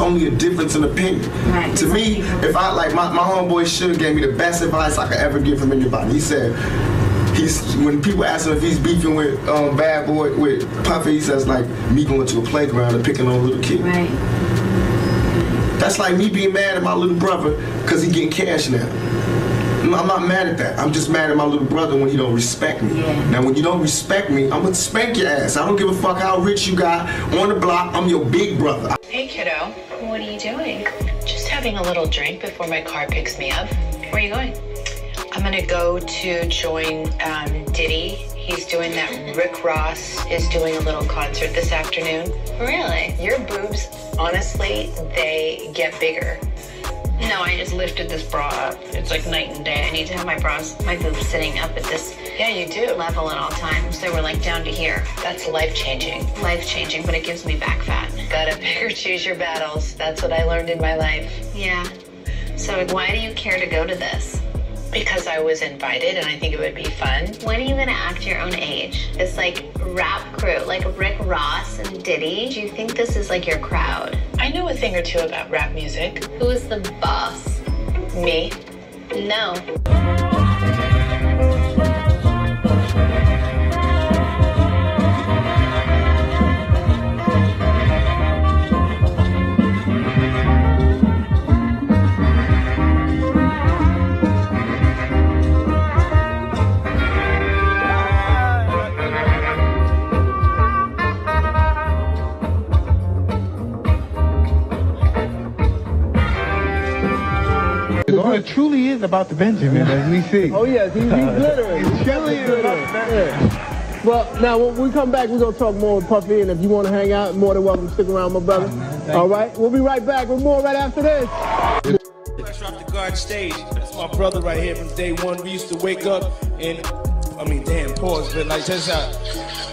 only a difference in opinion. Right. To me, if I like my, my homeboy Suge gave me the best advice I could ever give from anybody. He said he's when people ask him if he's beefing with um, Bad Boy with Puffy, he says like me going to a playground and picking on a little kid. Right. That's like me being mad at my little brother because he getting cash now. I'm I'm not mad at that. I'm just mad at my little brother when he don't respect me. Yeah. Now, when you don't respect me, I'm gonna spank your ass. I don't give a fuck how rich you got on the block. I'm your big brother. Hey, kiddo. What are you doing? Just having a little drink before my car picks me up. Where are you going? I'm gonna go to join um, Diddy. He's doing that. Rick Ross is doing a little concert this afternoon. Really? Your boobs, honestly, they get bigger. No, I just lifted this bra up. It's like night and day. I need to have my bras, my boobs sitting up at this Yeah, you do. level at all times. They were like down to here. That's life changing. Life changing, but it gives me back fat. Gotta pick or choose your battles. That's what I learned in my life. Yeah. So why do you care to go to this? Because I was invited and I think it would be fun. When are you gonna act your own age? This like rap crew, like Rick Ross and Diddy. Do you think this is like your crowd? I know a thing or two about rap music. Who is the boss? Me. No. It truly is about the Benjamin, as we see. Oh yes, he's, he's glittering. It truly is about the Benjamin. Well, now when we come back, we're gonna talk more with Puffy, and if you want to hang out, more than welcome to stick around, my brother. All right, we'll be right back with more right after this. Fresh off the guard stage. That's my brother right here from day one. We used to wake up and, I mean, damn, pause, but like just out.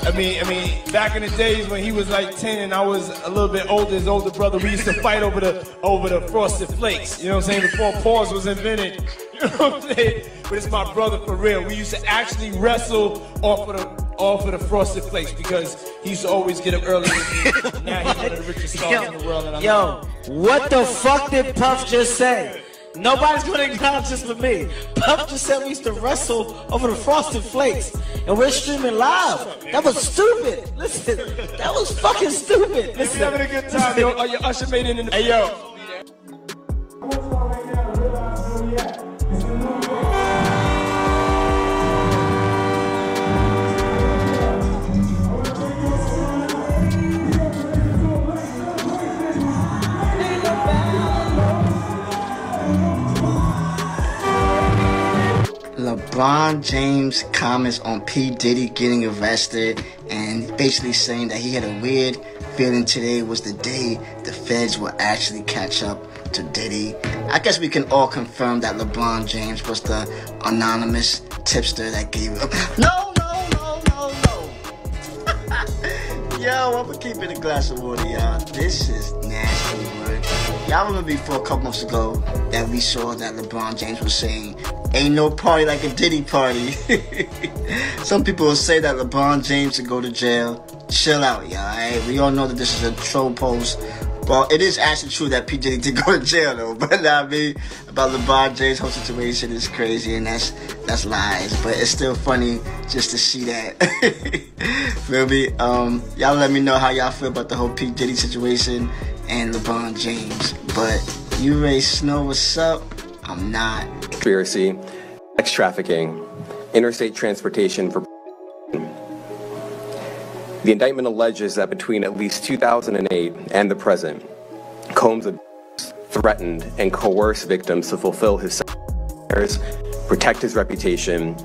I mean, I mean, back in the days when he was like 10 and I was a little bit older, his older brother, we used to fight over the over the frosted flakes. You know what I'm saying? Before pause was invented. You know what I'm saying? But it's my brother for real. We used to actually wrestle off of the off of the frosted flakes because he used to always get up early. with me. now he's one of the richest stars in the world. And I'm Yo, what the fuck did Puff just say? Nobody's gonna acknowledge this but me. Puff just said we used to wrestle over the frosted flakes, and we're streaming live. That was stupid. Listen, that was fucking stupid. Listen, having a good time, yo. Oh, your usher made it in the. Hey, yo. LeBron James comments on P. Diddy getting arrested and basically saying that he had a weird feeling today was the day the feds will actually catch up to Diddy. I guess we can all confirm that LeBron James was the anonymous tipster that gave him. No, no, no, no, no. Yo, I'm gonna keep it a glass of water, y'all. This is nasty work. Y'all remember before a couple months ago that we saw that LeBron James was saying, Ain't no party like a Diddy party. Some people will say that LeBron James should go to jail. Chill out, y'all. Alright? We all know that this is a troll post. Well, it is actually true that P. Diddy did go to jail though. But I mean about LeBron James' whole situation is crazy and that's that's lies. But it's still funny just to see that. feel me? Um, y'all let me know how y'all feel about the whole P. Diddy situation and LeBron James. But you Ray Snow, what's up? I'm not. conspiracy, sex trafficking, interstate transportation for. The indictment alleges that between at least 2008 and the present, Combs threatened and coerced victims to fulfill his protect his reputation,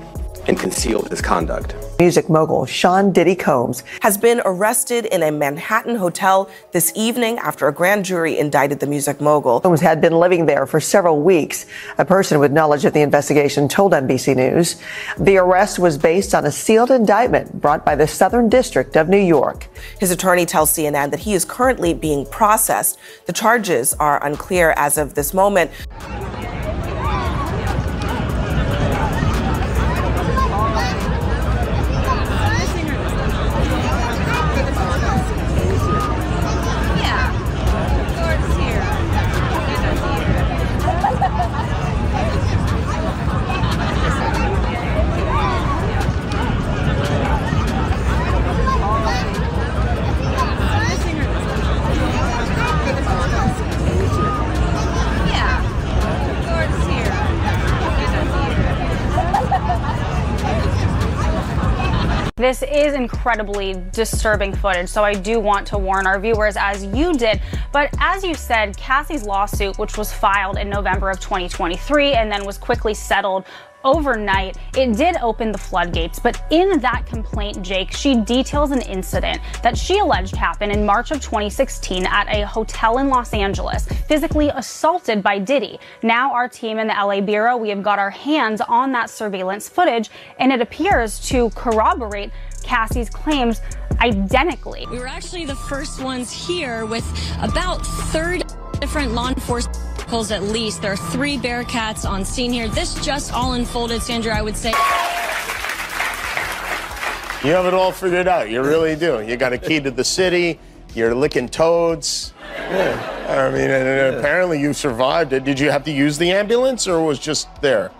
and concealed his conduct. Music mogul Sean Diddy Combs has been arrested in a Manhattan hotel this evening after a grand jury indicted the music mogul. Combs had been living there for several weeks. A person with knowledge of the investigation told NBC News the arrest was based on a sealed indictment brought by the Southern District of New York. His attorney tells CNN that he is currently being processed. The charges are unclear as of this moment. This is incredibly disturbing footage, so I do want to warn our viewers as you did. But as you said, Cassie's lawsuit, which was filed in November of 2023 and then was quickly settled overnight, it did open the floodgates. But in that complaint, Jake, she details an incident that she alleged happened in March of 2016 at a hotel in Los Angeles, physically assaulted by Diddy. Now, our team in the LA Bureau, we have got our hands on that surveillance footage, and it appears to corroborate Cassie's claims identically. We were actually the first ones here with about 30 different law enforcement vehicles at least. There are three Bearcats on scene here. This just all unfolded, Sandra, I would say. You have it all figured out. You really do. You got a key to the city. You're licking toads. Yeah. I mean, and apparently you survived it. Did you have to use the ambulance or was just there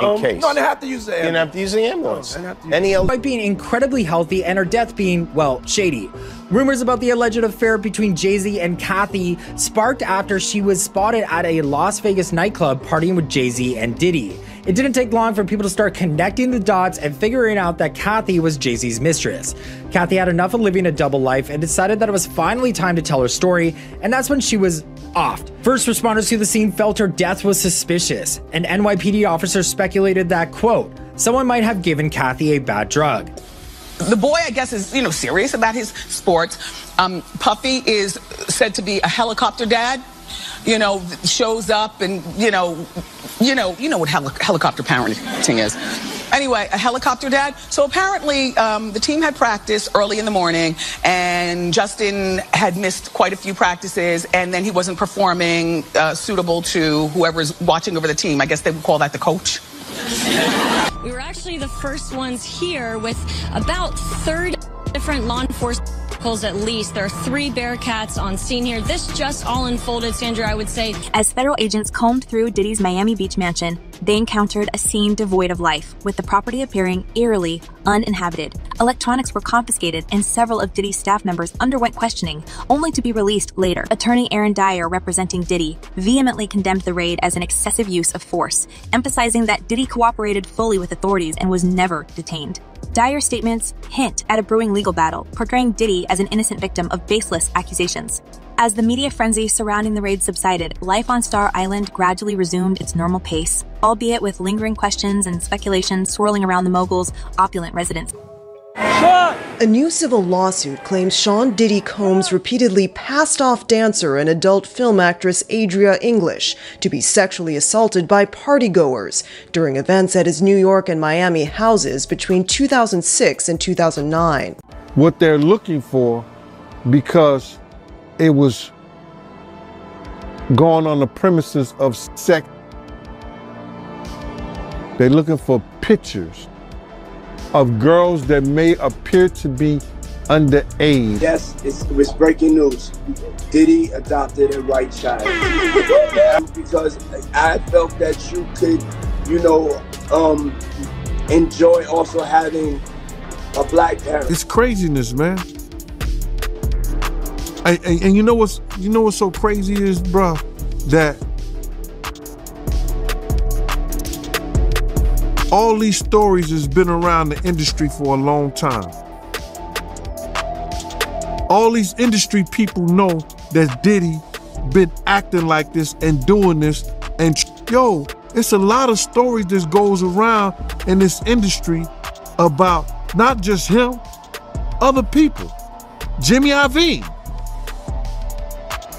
in Um, case? no, they have to use the You didn't have to use the ambulance. Any Any by being incredibly healthy and her death being, well, shady. Rumors about the alleged affair between Jay Z and Kathy sparked after she was spotted at a Las Vegas nightclub partying with Jay Z and Diddy. It didn't take long for people to start connecting the dots and figuring out that Kathy was Jay Z's mistress. Kathy had enough of living a double life and decided that it was finally time to tell her story, and that's when she was offed. First responders to the scene felt her death was suspicious, and NYPD officers speculated that, quote, someone might have given Kathy a bad drug. The boy, I guess, is you know serious about his sports. Um, Puffy is said to be a helicopter dad. You know, shows up and you know, you know, you know what heli- helicopter parenting is. Anyway, a helicopter dad. So apparently, um, the team had practice early in the morning, and Justin had missed quite a few practices, and then he wasn't performing uh, suitable to whoever's watching over the team. I guess they would call that the coach. We were actually the first ones here with about 30 different law enforcement vehicles at least. There are three Bearcats on scene here. This just all unfolded, Sandra, I would say. As federal agents combed through Diddy's Miami Beach mansion, they encountered a scene devoid of life, with the property appearing eerily uninhabited. Electronics were confiscated, and several of Diddy's staff members underwent questioning, only to be released later. Attorney Aaron Dyer, representing Diddy, vehemently condemned the raid as an excessive use of force, emphasizing that Diddy cooperated fully with authorities and was never detained. Dyer's statements hint at a brewing legal battle, portraying Diddy as an innocent victim of baseless accusations. As the media frenzy surrounding the raid subsided, life on Star Island gradually resumed its normal pace, albeit with lingering questions and speculation swirling around the mogul's opulent residence. A new civil lawsuit claims Sean Diddy Combs repeatedly passed off dancer and adult film actress Adria English to be sexually assaulted by partygoers during events at his New York and Miami houses between 2006 and 2009. what they're looking for because it was going on the premises of sex. They're looking for pictures of girls that may appear to be underage. Yes, it's, it's breaking news. Diddy adopted a white child because I felt that you could, you know, um, enjoy also having a black parent. It's craziness, man. And, and, and you know what's you know what's so crazy is, bruh, that all these stories has been around the industry for a long time. All these industry people know that Diddy been acting like this and doing this, and yo, it's a lot of stories that goes around in this industry about not just him, other people. Jimmy Iovine.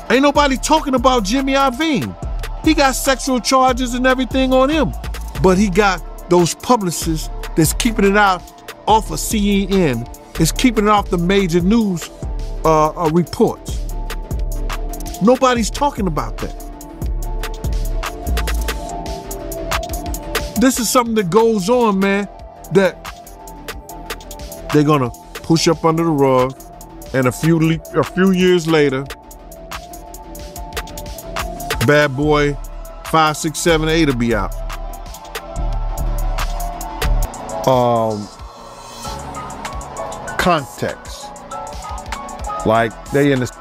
Ain't nobody talking about Jimmy Iovine. He got sexual charges and everything on him, but he got those publicists that's keeping it out off of CNN. Is keeping it off the major news uh, uh, reports. Nobody's talking about that. This is something that goes on, man. That they're gonna push up under the rug, and a few a few years later, Bad Boy five, six, seven, eight will be out. Um, context, like they in the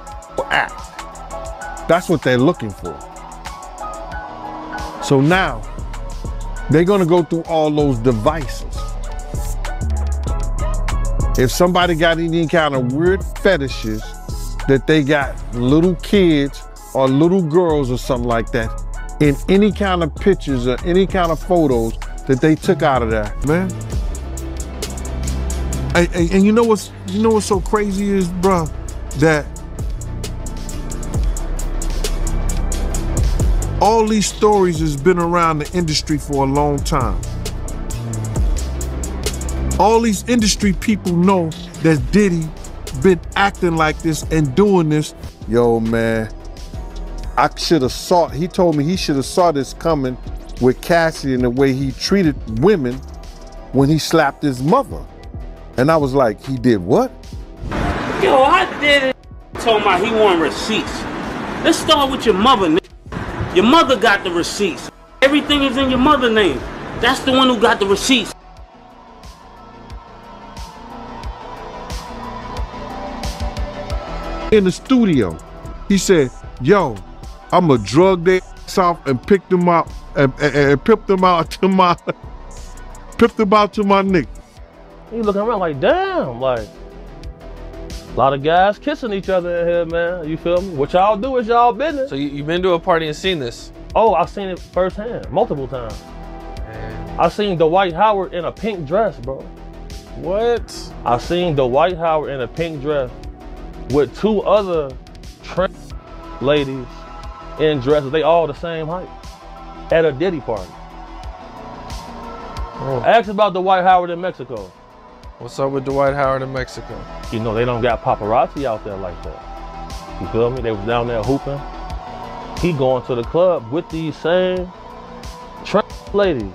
act. That's what they're looking for. So now they're gonna go through all those devices If somebody got any kind of weird fetishes that they got little kids or little girls or something like that in any kind of pictures or any kind of photos that they took out of there, man. And, and- and you know what's you know what's so crazy is, bruh, that all these stories has been around the industry for a long time. All these industry people know that Diddy been acting like this and doing this. Yo, man, I should have saw. He told me he should have saw this coming with Cassie and the way he treated women when he slapped his mother. And I was like, he did what? Yo, I did it. Told my he want receipts. Let's start with your mother. nigga. Your mother got the receipts. Everything is in your mother name. That's the one who got the receipts. in the studio. He said, "Yo, I'm a drug their ass off and pick them out and, and, and pip them out to my pip them out to my nigga." He looking around like, damn, like a lot of guys kissing each other in here, man. You feel me? What y'all do is y'all business. So you, you been to a party and seen this? Oh, I've seen it firsthand, multiple times. I seen Dwight Howard in a pink dress, bro. What? I seen Dwight Howard in a pink dress with two other trans ladies in dresses. They all the same height at a Diddy party. Oh. Ask about the Dwight Howard in Mexico. What's up with the Dwight Howard in Mexico? You know they don't got paparazzi out there like that. You feel me? They was down there hooping. He going to the club with these same trans ladies.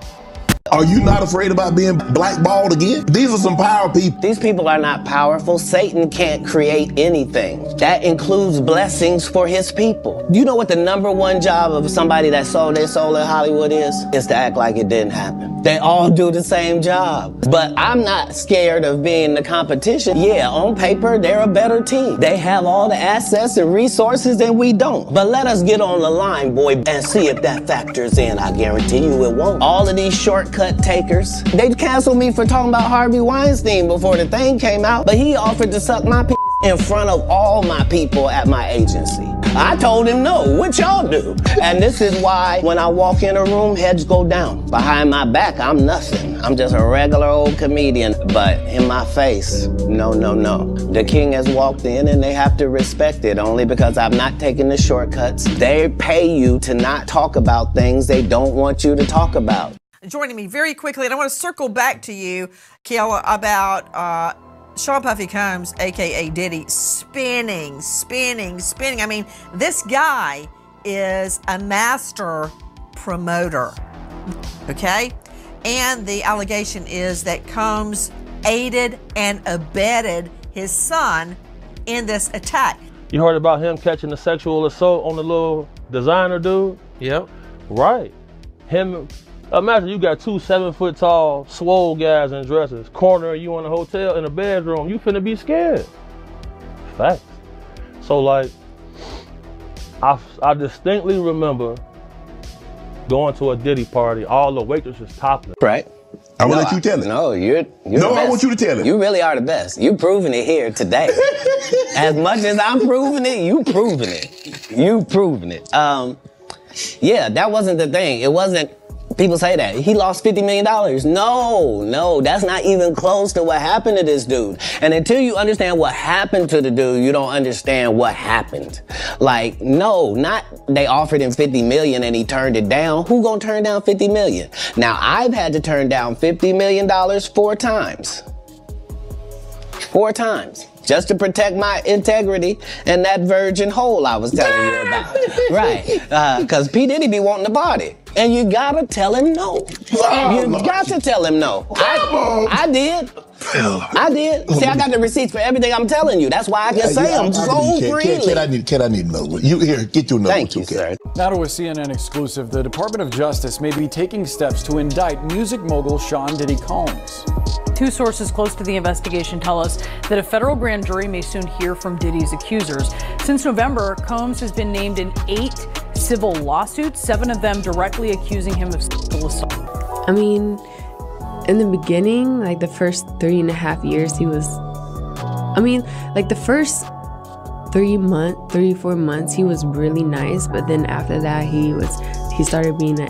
Are you not afraid about being blackballed again? These are some power people. These people are not powerful. Satan can't create anything. That includes blessings for his people. You know what the number one job of somebody that sold their soul in Hollywood is? Is to act like it didn't happen. They all do the same job. But I'm not scared of being the competition. Yeah, on paper, they're a better team. They have all the assets and resources and we don't. But let us get on the line, boy, and see if that factors in. I guarantee you it won't. All of these shortcut takers, they canceled me for talking about Harvey Weinstein before the thing came out, but he offered to suck my p- in front of all my people at my agency. I told him no, what y'all do? And this is why when I walk in a room, heads go down. Behind my back, I'm nothing. I'm just a regular old comedian. But in my face, no, no, no. The king has walked in and they have to respect it only because I'm not taking the shortcuts. They pay you to not talk about things they don't want you to talk about. Joining me very quickly, and I want to circle back to you, Kiala, about uh, Sean Puffy Combs, aka Diddy, spinning, spinning, spinning. I mean, this guy is a master promoter. Okay? And the allegation is that Combs aided and abetted his son in this attack. You heard about him catching the sexual assault on the little designer dude? Yep. Right. Him. Imagine you got two seven foot tall, swole guys in dresses, cornering you in a hotel in a bedroom. You finna be scared. Facts. So like, I I distinctly remember going to a Diddy party. All the waitresses topless. Right. I will let you tell it. No, you're. you're No, the I want you to tell it. You really are the best. You're proving it here today. as much as I'm proving it, you proving it. You proving it. Um, yeah, that wasn't the thing. It wasn't. People say that he lost fifty million dollars. No, no, that's not even close to what happened to this dude. And until you understand what happened to the dude, you don't understand what happened. Like, no, not they offered him fifty million and he turned it down. Who gonna turn down fifty million? Now I've had to turn down fifty million dollars four times. Four times. Just to protect my integrity and that virgin hole I was telling you about. right. Uh, because P. Diddy be wanting the party. And you gotta tell him no. You got to tell him no. I, I did. I did. See, I got the receipts for everything I'm telling you. That's why I can say them so Kid, freely. kid, I need, kid, I need another one. You here? Get you another Thank one too, kid. Now to a CNN exclusive, the Department of Justice may be taking steps to indict music mogul Sean Diddy Combs. Two sources close to the investigation tell us that a federal grand jury may soon hear from Diddy's accusers. Since November, Combs has been named in eight civil lawsuits, seven of them directly accusing him of sexual assault. I mean, in the beginning, like the first three and a half years, he was I mean, like the first three month, three four months, he was really nice, but then after that, he was he started being a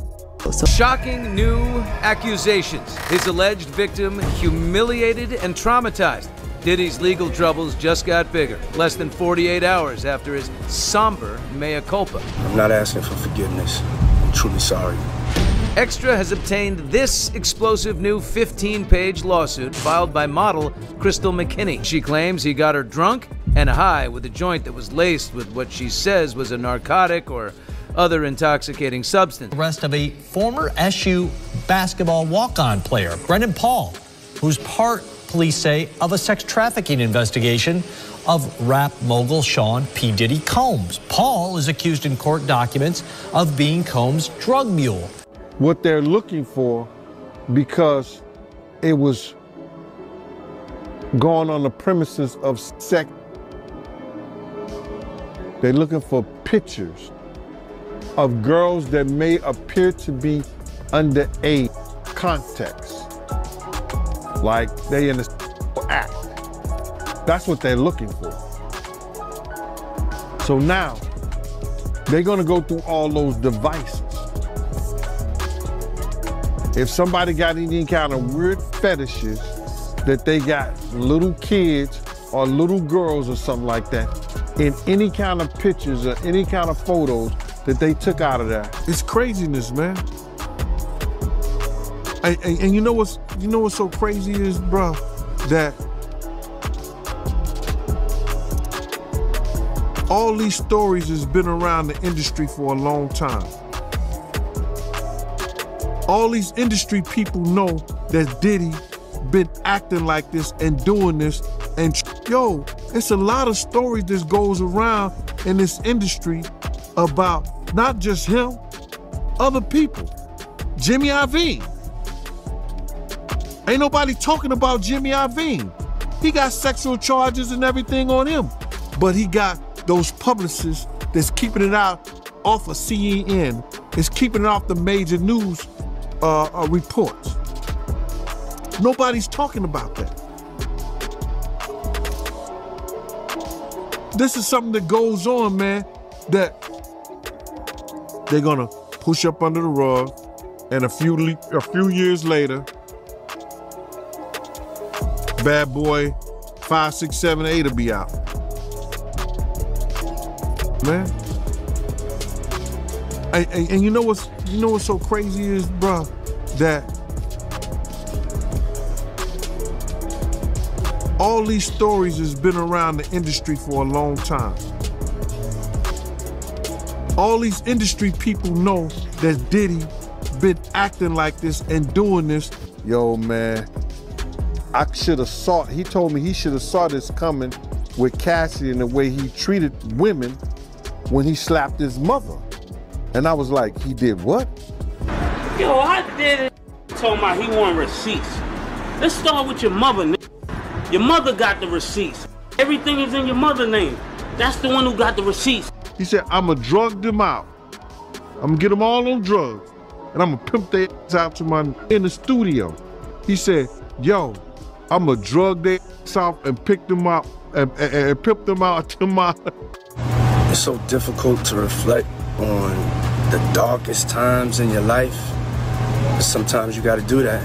so Shocking new accusations. His alleged victim humiliated and traumatized. Diddy's legal troubles just got bigger, less than 48 hours after his somber mea culpa. I'm not asking for forgiveness. I'm truly sorry. Extra has obtained this explosive new 15 page lawsuit filed by model Crystal McKinney. She claims he got her drunk and high with a joint that was laced with what she says was a narcotic or other intoxicating substance. The arrest of a former SU basketball walk on player, Brendan Paul, who's part, police say, of a sex trafficking investigation of rap mogul Sean P. Diddy Combs. Paul is accused in court documents of being Combs' drug mule. What they're looking for, because it was going on the premises of sex, they're looking for pictures of girls that may appear to be underage context. Like they in a act. That's what they're looking for. So now they're gonna go through all those devices. If somebody got any kind of weird fetishes that they got little kids or little girls or something like that in any kind of pictures or any kind of photos that they took out of there. It's craziness, man. And, and, and you know what's you know what's so crazy is, bro, that all these stories has been around the industry for a long time. All these industry people know that Diddy been acting like this and doing this. And yo, it's a lot of stories that goes around in this industry about not just him, other people. Jimmy Iovine. Ain't nobody talking about Jimmy Iovine. He got sexual charges and everything on him. But he got those publicists that's keeping it out off of CNN. It's keeping it off the major news uh, uh, reports. Nobody's talking about that. This is something that goes on, man, that they're gonna push up under the rug, and a few a few years later, Bad Boy five, six, seven, eight will be out. Man. And, and, and you know what's you know what's so crazy is, bro, that all these stories has been around the industry for a long time. All these industry people know that Diddy been acting like this and doing this. Yo, man, I should have saw. He told me he should have saw this coming with Cassie and the way he treated women when he slapped his mother. And I was like, he did what? Yo, I did it. Told my he want receipts. Let's start with your mother. nigga. Your mother got the receipts. Everything is in your mother name. That's the one who got the receipts. He said, I'ma drug them out. I'm gonna get them all on drugs. And I'm gonna pimp their ass out to my in the studio. He said, yo, I'ma drug their out and pick them out and, and, and pimp them out to my It's so difficult to reflect on the darkest times in your life. Sometimes you gotta do that.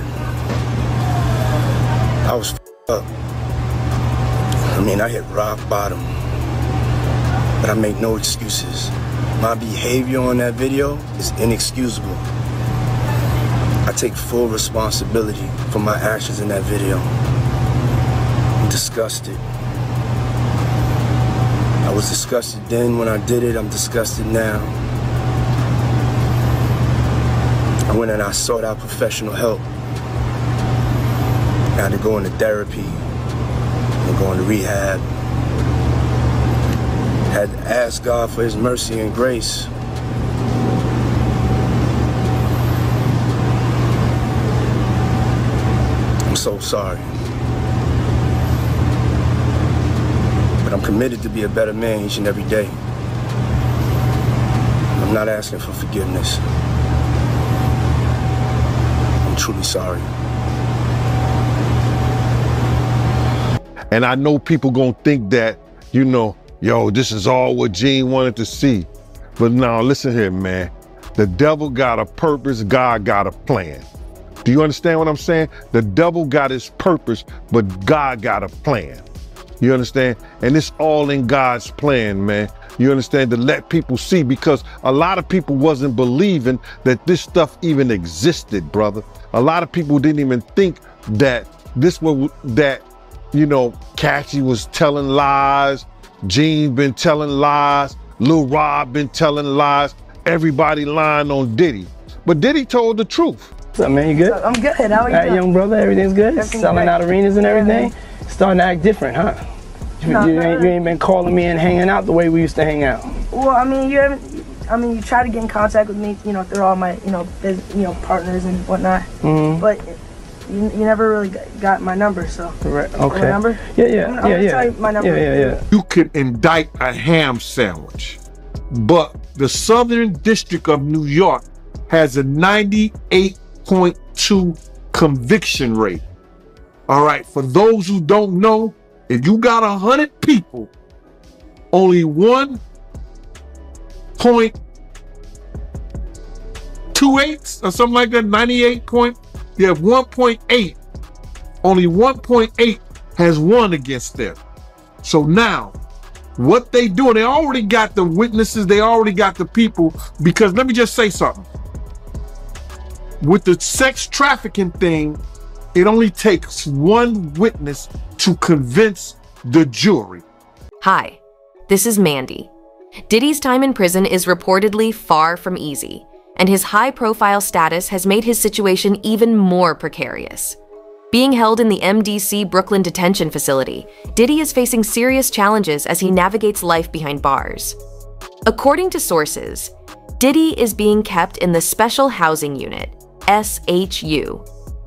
I was up. I mean, I hit rock bottom. But I make no excuses. My behavior on that video is inexcusable. I take full responsibility for my actions in that video. Disgusted. I was disgusted then when I did it, I'm disgusted now. I went and I sought out professional help. I had to go into therapy and go into rehab. Had to ask God for his mercy and grace. I'm so sorry. But I'm committed to be a better man each and every day. I'm not asking for forgiveness. I'm truly sorry. And I know people gonna think that, you know, yo, this is all what Gene wanted to see. But now listen here, man. The devil got a purpose, God got a plan. Do you understand what I'm saying? The devil got his purpose, but God got a plan. You understand? And it's all in God's plan, man. You understand? To let people see because a lot of people wasn't believing that this stuff even existed, brother. A lot of people didn't even think that this was that, you know, Cassie was telling lies, Gene been telling lies, Lil Rod been telling lies, everybody lying on Diddy. But Diddy told the truth. What's up, man? You good? I'm good. How are you? All right, doing? young brother, everything's good? Everything's Selling great. out arenas and everything? Starting to act different, huh? You, No, you no, ain't, you ain't been calling me and hanging out the way we used to hang out. Well, I mean, you haven't. I mean, you try to get in contact with me, you know, through all my, you know, biz, you know, partners and whatnot. Mhm. But you, you never really got- got my number, so. Correct. My Okay. number? Yeah, yeah, I'm, I'm gonna yeah. tell you my number. Yeah, yeah, yeah. You could indict a ham sandwich, but the Southern District of New York has a 98.2 conviction rate. All right, for those who don't know, if you got a hundred people, only one point two eight or something like that, 98 point, you have 1.8. Only 1.8 has won against them. So now, what they doing, they already got the witnesses, they already got the people, because let me just say something. With the sex trafficking thing, it only takes one witness to convince the jury. Hi, this is Mandy. Diddy's time in prison is reportedly far from easy, and his high profile status has made his situation even more precarious. Being held in the MDC Brooklyn Detention Facility, Diddy is facing serious challenges as he navigates life behind bars. According to sources, Diddy is being kept in the Special Housing Unit, SHU,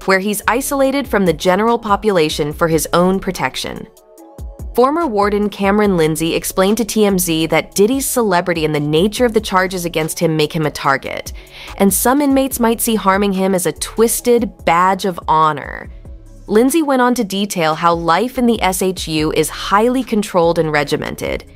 where he's isolated from the general population for his own protection. Former warden Cameron Lindsay explained to TMZ that Diddy's celebrity and the nature of the charges against him make him a target, and some inmates might see harming him as a twisted badge of honor. Lindsay went on to detail how life in the SHU is highly controlled and regimented.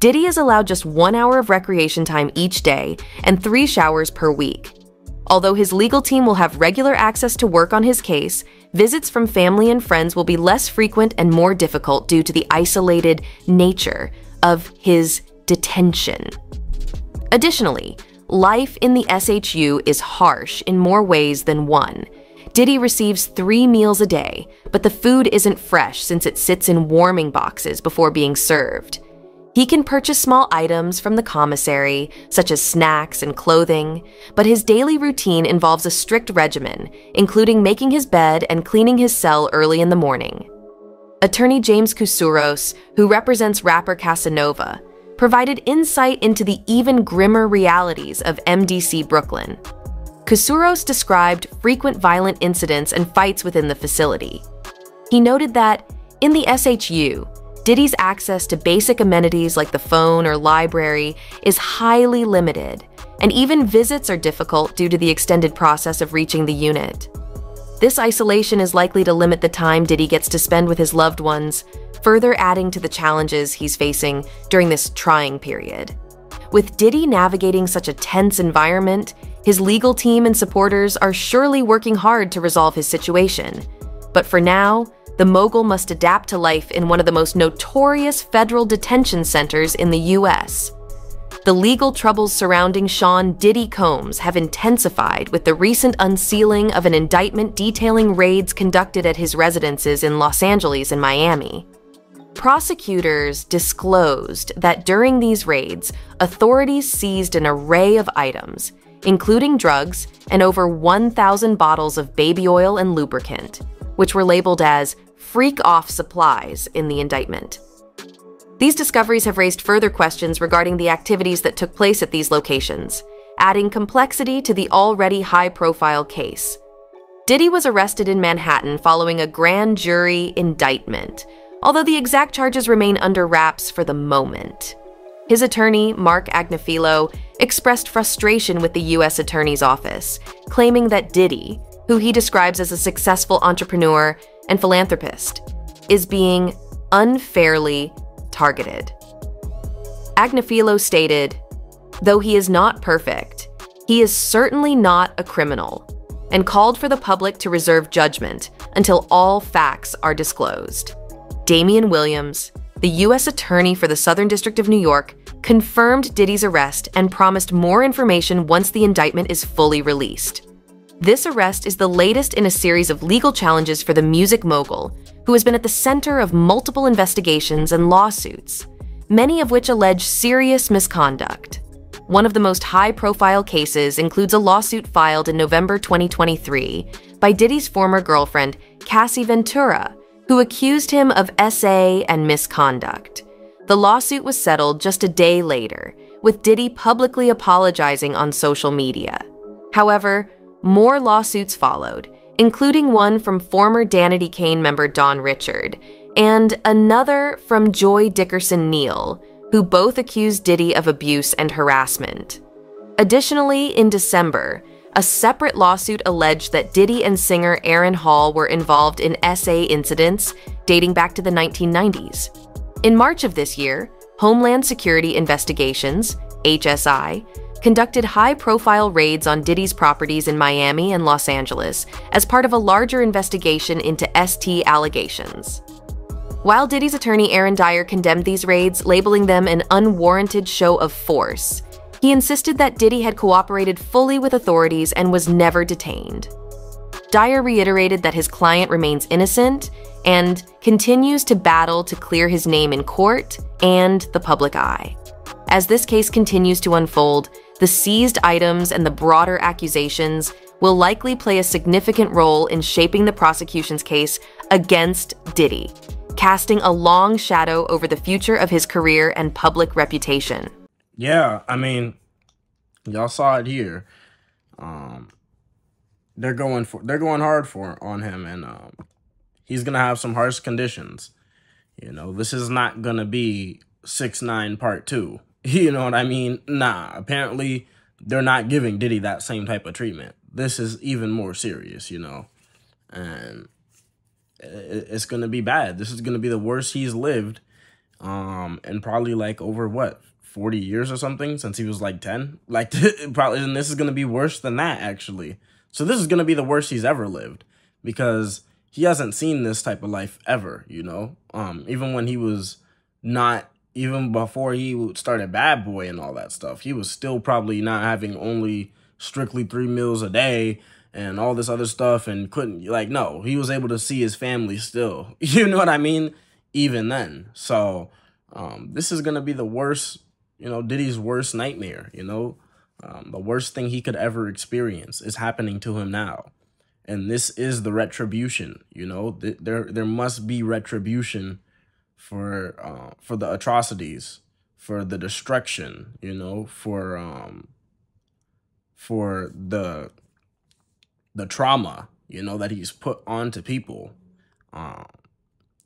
Diddy is allowed just one hour of recreation time each day and three showers per week. Although his legal team will have regular access to work on his case, visits from family and friends will be less frequent and more difficult due to the isolated nature of his detention. Additionally, life in the SHU is harsh in more ways than one. Diddy receives three meals a day, but the food isn't fresh since it sits in warming boxes before being served. He can purchase small items from the commissary, such as snacks and clothing, but his daily routine involves a strict regimen, including making his bed and cleaning his cell early in the morning. Attorney James Kousouros, who represents rapper Casanova, provided insight into the even grimmer realities of MDC Brooklyn. Kousouros described frequent violent incidents and fights within the facility. He noted that, in the SHU, Diddy's access to basic amenities like the phone or library is highly limited, and even visits are difficult due to the extended process of reaching the unit. This isolation is likely to limit the time Diddy gets to spend with his loved ones, further adding to the challenges he's facing during this trying period. With Diddy navigating such a tense environment, his legal team and supporters are surely working hard to resolve his situation. But for now, the mogul must adapt to life in one of the most notorious federal detention centers in the US. The legal troubles surrounding Sean Diddy Combs have intensified with the recent unsealing of an indictment detailing raids conducted at his residences in Los Angeles and Miami. Prosecutors disclosed that during these raids, authorities seized an array of items, including drugs and over 1,000 bottles of baby oil and lubricant, which were labeled as freak off supplies in the indictment. These discoveries have raised further questions regarding the activities that took place at these locations, adding complexity to the already high profile case. Diddy was arrested in Manhattan following a grand jury indictment, although the exact charges remain under wraps for the moment. His attorney, Marc Agnifilo, expressed frustration with the U.S. Attorney's Office, claiming that Diddy, who he describes as a successful entrepreneur and philanthropist, is being unfairly targeted. Agnifilo stated, Though he is not perfect, he is certainly not a criminal, and called for the public to reserve judgment until all facts are disclosed. Damian Williams, the U.S. Attorney for the Southern District of New York, confirmed Diddy's arrest and promised more information once the indictment is fully released. This arrest is the latest in a series of legal challenges for the music mogul, who has been at the center of multiple investigations and lawsuits, many of which allege serious misconduct. One of the most high profile cases includes a lawsuit filed in November 2023 by Diddy's former girlfriend, Cassie Ventura, who accused him of SA and misconduct. The lawsuit was settled just a day later, with Diddy publicly apologizing on social media. However, more lawsuits followed, including one from former Danity Kane member Dawn Richard, and another from Joi Dickerson Neal, who both accused Diddy of abuse and harassment. Additionally, in December, a separate lawsuit alleged that Diddy and singer Aaron Hall were involved in SA incidents dating back to the 1990s. In March of this year, Homeland Security Investigations, HSI, conducted high profile raids on Diddy's properties in Miami and Los Angeles as part of a larger investigation into ST allegations. While Diddy's attorney Aaron Dyer condemned these raids, labeling them an unwarranted show of force, he insisted that Diddy had cooperated fully with authorities and was never detained. Dyer reiterated that his client remains innocent and continues to battle to clear his name in court and the public eye. As this case continues to unfold, the seized items and the broader accusations will likely play a significant role in shaping the prosecution's case against Diddy, casting a long shadow over the future of his career and public reputation. Yeah, I mean, y'all saw it here. Um, they're going for they're going hard for on him, and um, he's gonna have some harsh conditions. You know, this is not gonna be six nine part two. You know what I mean? Nah. Apparently, they're not giving Diddy that same type of treatment. This is even more serious. You know, and it's gonna be bad. This is gonna be the worst he's lived, um, and probably like over what forty years or something since he was like ten. Like probably, and this is gonna be worse than that actually. So this is gonna be the worst he's ever lived because he hasn't seen this type of life ever. You know, um, even when he was not even before he started Bad Boy and all that stuff, he was still probably not having only strictly three meals a day and all this other stuff and couldn't like no he was able to see his family still. You know what i mean? Even then. So um this is gonna be the worst you know diddy's worst nightmare you know? Um, the worst thing he could ever experience is happening to him now. And this is the retribution you know? Th- there there must be retribution for uh, for the atrocities for the destruction you know for um for the the trauma, you know, that he's put onto people. Um,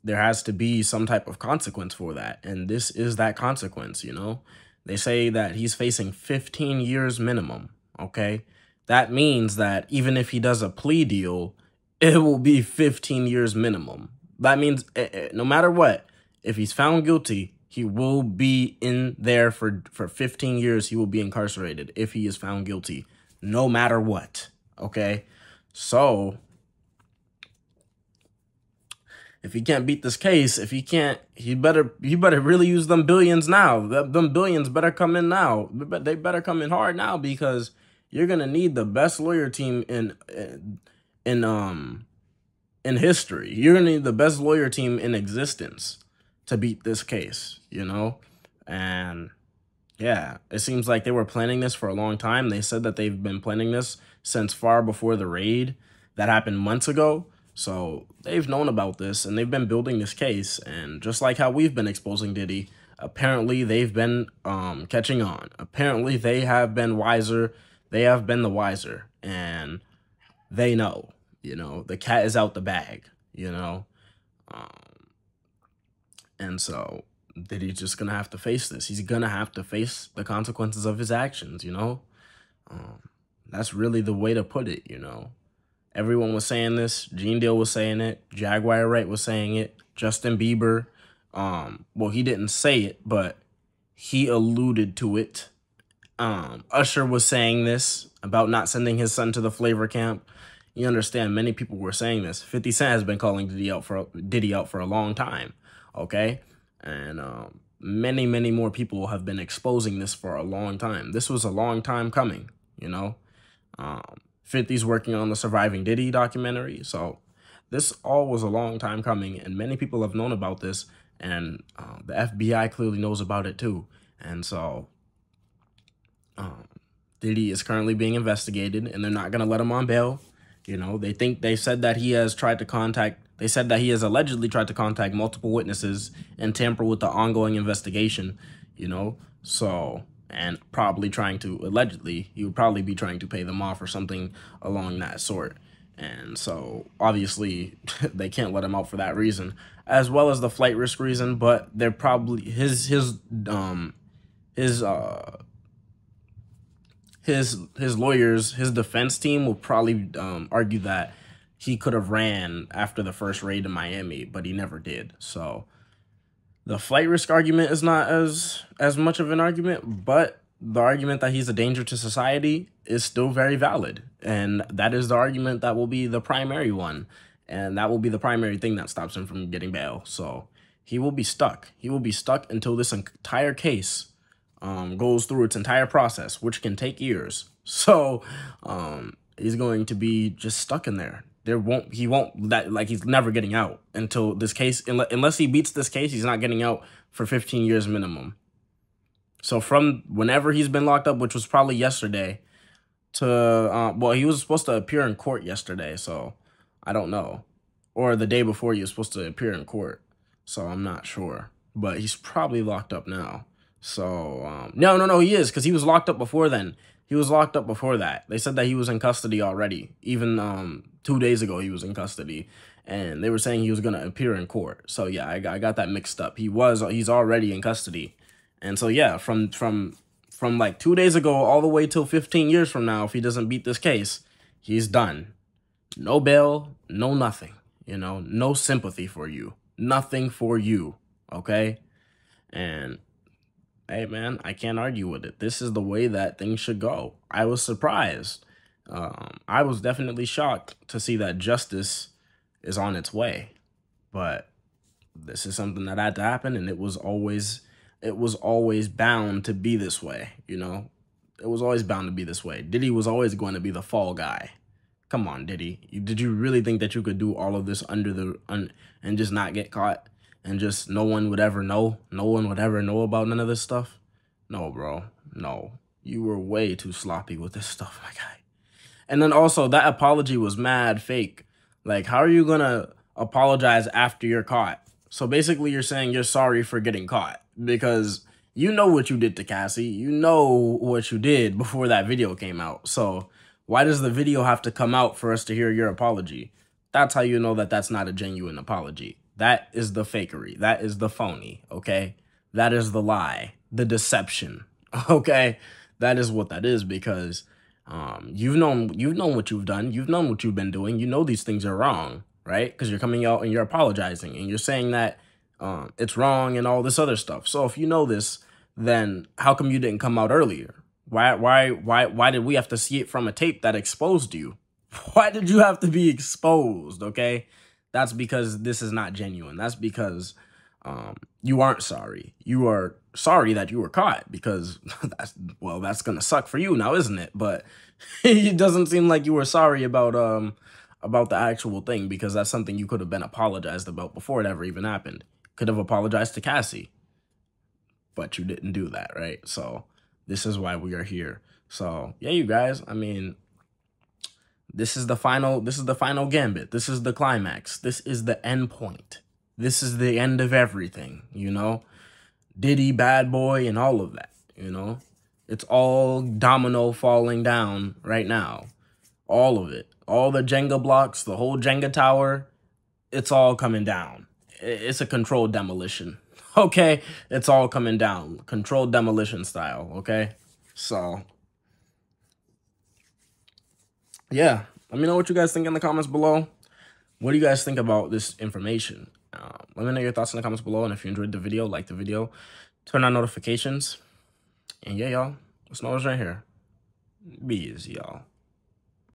there has to be some type of consequence for that. And this is that consequence, you know. They say that he's facing 15 years minimum, okay? That means that even if he does a plea deal, it will be 15 years minimum. That means eh, eh, no matter what, if he's found guilty, he will be in there for, for 15 years. He will be incarcerated if he is found guilty, no matter what, okay? So, if he can't beat this case, if he can't, he better he better really use them billions now. Them billions better come in now. They better come in hard now because you're gonna need the best lawyer team in in um in history. You're gonna need the best lawyer team in existence to beat this case. You know, and yeah, it seems like they were planning this for a long time. They said that they've been planning this since far before the raid that happened months ago. So they've known about this and they've been building this case. And just like how we've been exposing Diddy, apparently they've been um, catching on. Apparently they have been wiser. They have been the wiser. And they know, you know, the cat is out the bag, you know. Um, and so Diddy's just to have to face this. He's to have to face the consequences of his actions, you know. Um, that's really the way to put it, you know. Everyone was saying this. Gene Deal was saying it. Jaguar Wright was saying it. Justin Bieber Um, well, he didn't say it, but he alluded to it. Um, Usher was saying this about not sending his son to the flavor camp. You understand, many people were saying this. 50 Cent has been calling Diddy out for Diddy out for a long time. Okay? And um, many, many more people have been exposing this for a long time. This was a long time coming, you know? Um, 50's working on the Surviving Diddy documentary. So this all was a long time coming, and many people have known about this, and uh, the FBI clearly knows about it too. And so um, Diddy is currently being investigated, and they're not going to let him on bail. You know, they think they said that he has tried to contact, they said that he has allegedly tried to contact multiple witnesses and tamper with the ongoing investigation, you know, so, and probably trying to, allegedly, he would probably be trying to pay them off or something along that sort. And so obviously they can't let him out for that reason, as well as the flight risk reason, but they're probably his his um his uh his his lawyers, his defense team will probably um, argue that he could have ran after the first raid in Miami, but he never did. So the flight risk argument is not as as much of an argument, but the argument that he's a danger to society is still very valid. And that is the argument that will be the primary one. And that will be the primary thing that stops him from getting bail. So he will be stuck. He will be stuck until this entire case um, goes through its entire process, which can take years. So um, he's going to be just stuck in there. There won't he won't that like he's never getting out until this case unless he beats this case, he's not getting out for 15 years minimum. So from whenever he's been locked up, which was probably yesterday, to uh, well, he was supposed to appear in court yesterday, so I don't know, or the day before he was supposed to appear in court, so I'm not sure. But he's probably locked up now. So um, no, no, no, he is because he was locked up before then. He was locked up before that. They said that he was in custody already. Even um, two days ago, he was in custody, and they were saying he was gonna appear in court. So yeah, I, I got that mixed up. He was he's already in custody, and so yeah, from from from like two days ago all the way till 15 years from now, if he doesn't beat this case, he's done. No bail, no nothing. You know, no sympathy for you, nothing for you. Okay, and hey man, I can't argue with it. This is the way that things should go. I was surprised. Um, I was definitely shocked to see that justice is on its way, but this is something that had to happen, and it was always it was always bound to be this way. You know, it was always bound to be this way. Diddy was always going to be the fall guy. Come on, Diddy. Did you really think that you could do all of this under the un, and just not get caught? And just no one would ever know. No one would ever know about none of this stuff. No, bro. No. You were way too sloppy with this stuff, my guy. And then also that apology was mad fake. Like, how are you gonna apologize after you're caught? So basically you're saying you're sorry for getting caught because you know what you did to Cassie. You know what you did before that video came out. So why does the video have to come out for us to hear your apology? That's how you know that that's not a genuine apology. That is the fakery. That is the phony, okay? That is the lie, the deception, okay? That is what that is because um, you've known you've known what you've done. You've known what you've been doing. You know these things are wrong, right? Because you're coming out and you're apologizing and you're saying that um, it's wrong and all this other stuff. So if you know this, then how come you didn't come out earlier? Why why why why did we have to see it from a tape that exposed you? Why did you have to be exposed? Okay, that's because this is not genuine. That's because um, you aren't sorry. You are sorry that you were caught because that's well, that's gonna suck for you now, isn't it? But it doesn't seem like you were sorry about um about the actual thing because that's something you could have been apologized about before it ever even happened. Could have apologized to Cassie, but you didn't do that, right? So this is why we are here. So yeah, you guys. I mean, this is the final this is the final gambit. This is the climax. This is the end point. This is the end of everything, you know? Diddy, Bad Boy, and all of that, you know? It's all domino falling down right now. All of it. All the Jenga blocks, the whole Jenga tower, it's all coming down. It's a controlled demolition. Okay? It's all coming down. Controlled demolition style, okay? So, yeah, let me know what you guys think in the comments below. What do you guys think about this information? Uh, let me know your thoughts in the comments below. And if you enjoyed the video, like the video, turn on notifications. And yeah, y'all, let's know right here. Be easy, y'all.